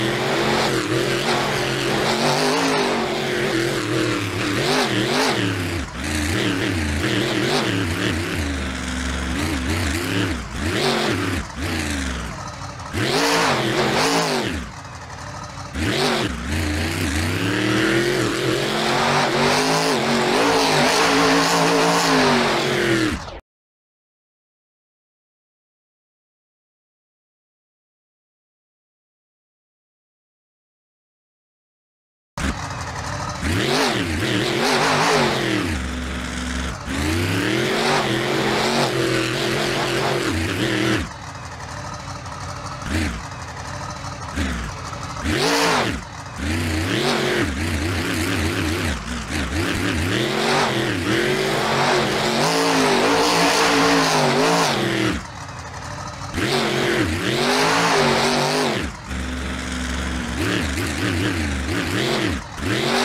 Yeah. Green!